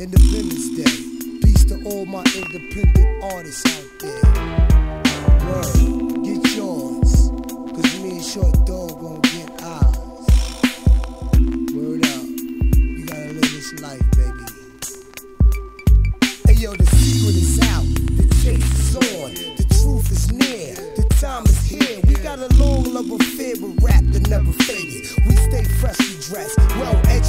Independence Day. Peace to all my independent artists out there. Word, get yours. Cause me and Short Dog gon' get ours. Word up. You gotta live this life, baby. Hey yo, the secret is out. The chase is on. The truth is near. The time is here. We got a long love affair with rap that never faded. We stay freshly dressed, well educated,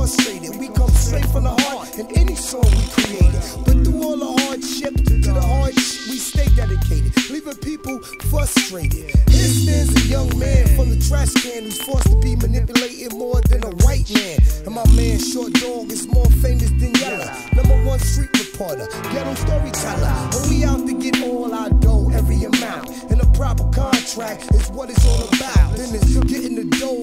frustrated. We come straight from the heart in any song we created. But through all the hardship, to the hard we stay dedicated, leaving people frustrated. Here stands a young man from the trash can who's forced to be manipulated more than a white man. And my man Short Dog is more famous than Yella. Number one street reporter, ghetto storyteller. And we out to get all our dough, every amount. And a proper contract is what it's all about. Then it's getting the dough,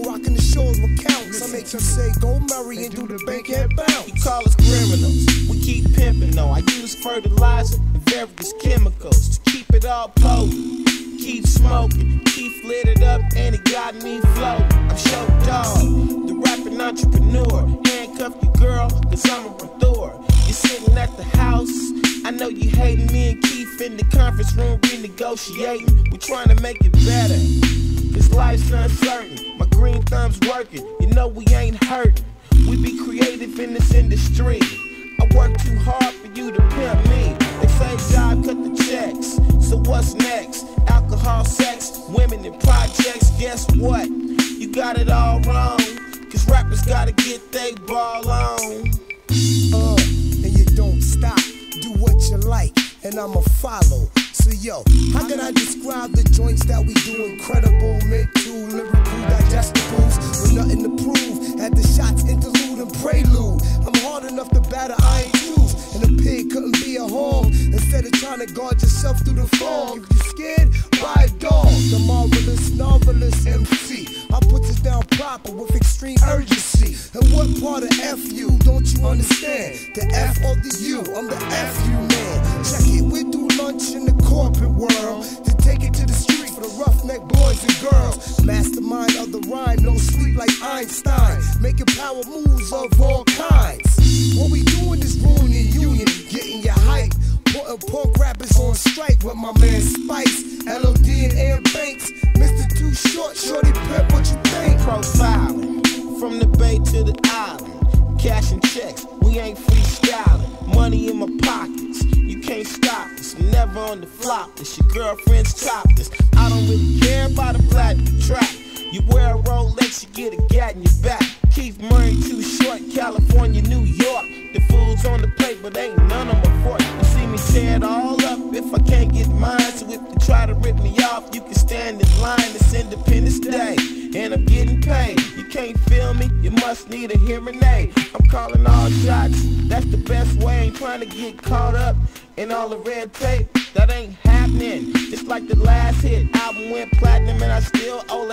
I say, go marry and do the bank bankhead bounce. You call us criminals. We keep pimping though. I use fertilizer and various chemicals to keep it all potent. Keep smoking, keep lit it up, and it got me floating. I'm Short Dog, the rapping entrepreneur. Handcuff your girl, cause I'm a Thor. You're sitting at the house. I know you hating me and Keith in the conference room renegotiating. We're trying to make it better. Cause life's uncertain. My green thumb's working. You know we ain't hurting. We be creative in this industry. I work too hard for you to pimp me. They say job cut the checks. So what's next? Alcohol, sex, women and projects. Guess what? You got it all wrong. Cause rappers gotta get they ball on. Uh, and you don't stop. Do what you like, and I'ma follow. So yo, how can I describe the joints that we do? Incredible, mental, lyrical, digestibles, with nothing to prove. At the shots, interlude and prelude. I'm hard enough to batter I ain't used. and a pig couldn't be a hog. Instead of trying to guard yourself through the fog, if you're scared, buy a dog. The marvelous novelist MC. I put this down proper with extreme urgency. And what part of F you don't you understand? The F or the U, I'm the F you and girls. Mastermind of the rhyme, no sleep like Einstein. Making power moves of all kinds. What we doing is ruining union, getting your hype. Putting punk rappers on strike with my man Spice, LOD and Ant Banks. Mr. Too Short, Shorty Pep, what you think? Profiling from the bay to the island. Cashing checks, we ain't freestyling. Money in my pockets, you can't stop. I'm never on the flop this. Your girlfriend's topless. I don't really care about in your back. Keith Murray, too short, California, New York. The food's on the plate, but ain't none on my fork. You see me tear it all up if I can't get mine. So if you try to rip me off, you can stand in line. It's Independence Day, and I'm getting paid. You can't feel me, you must need a hearing aid. I'm calling all shots, that's the best way. Ain't trying to get caught up in all the red tape. That ain't happening. Just like the last hit album went platinum, and I still owe